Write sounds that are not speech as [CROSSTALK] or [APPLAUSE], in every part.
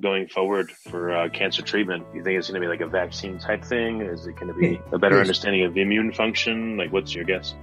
going forward for uh, cancer treatment? You think it's going to be like a vaccine type thing? Is it going to be [LAUGHS] a better understanding of immune function? Like, what's your guess?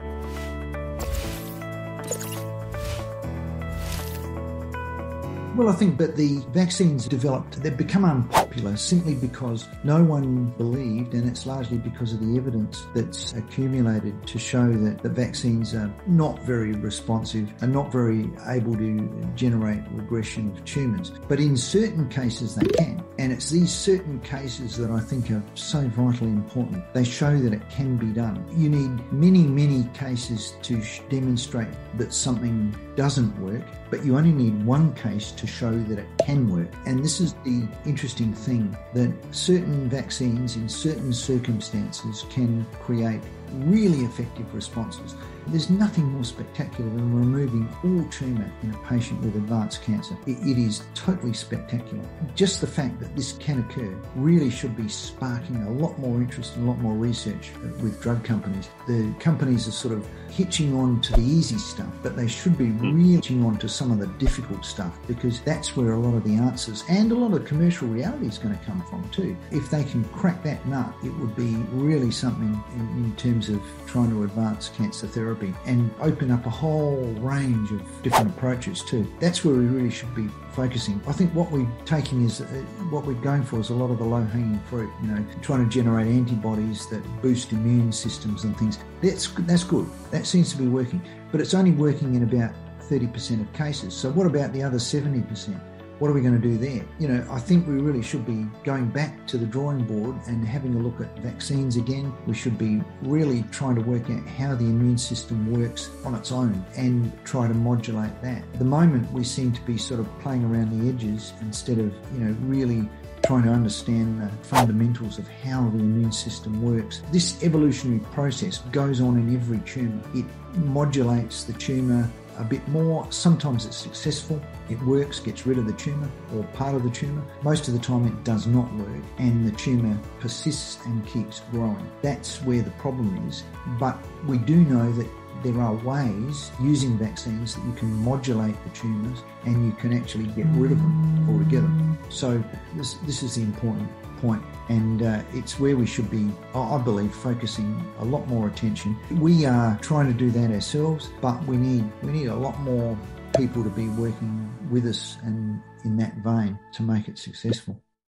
Well, I think that the vaccines developed, they've become unpopular simply because no one believed, and it's largely because of the evidence that's accumulated to show that the vaccines are not very responsive and not very able to generate regression of tumours. But in certain cases, they can. And it's these certain cases that I think are so vitally important. They show that it can be done. You need many, many cases to demonstrate that something doesn't work, but you only need one case to show that it can work. And this is the interesting thing that certain vaccines in certain circumstances can create really effective responses. There's nothing more spectacular than removing all tumour in a patient with advanced cancer. it, it is totally spectacular. Just the fact that this can occur really should be sparking a lot more interest and a lot more research with drug companies. The companies are sort of hitching on to the easy stuff, but they should be hmm. really hitching on to some of the difficult stuff because that's where a lot of the answers and a lot of commercial reality is going to come from too. If they can crack that nut, it would be really something in, in terms of trying to advance cancer therapy and open up a whole range of different approaches too. That's where we really should be focusing. I think what we're taking is uh, what we're going for is a lot of the low hanging fruit, you know, trying to generate antibodies that boost immune systems and things. That's, that's good. That seems to be working, but it's only working in about 30% of cases. So, what about the other 70%? What are we going to do there? You know, I think we really should be going back to the drawing board and having a look at vaccines again. We should be really trying to work out how the immune system works on its own and try to modulate that. At the moment, we seem to be sort of playing around the edges instead of, you know, really trying to understand the fundamentals of how the immune system works. This evolutionary process goes on in every tumour. It modulates the tumour a bit more. Sometimes it's successful, it works, gets rid of the tumour or part of the tumour. Most of the time it does not work and the tumour persists and keeps growing. That's where the problem is. But we do know that there are ways using vaccines that you can modulate the tumours and you can actually get rid of them altogether. So this, this is the important point, and uh, it's where we should be, I believe, focusing a lot more attention. We are trying to do that ourselves, but we need we need a lot more people to be working with us and in that vein to make it successful.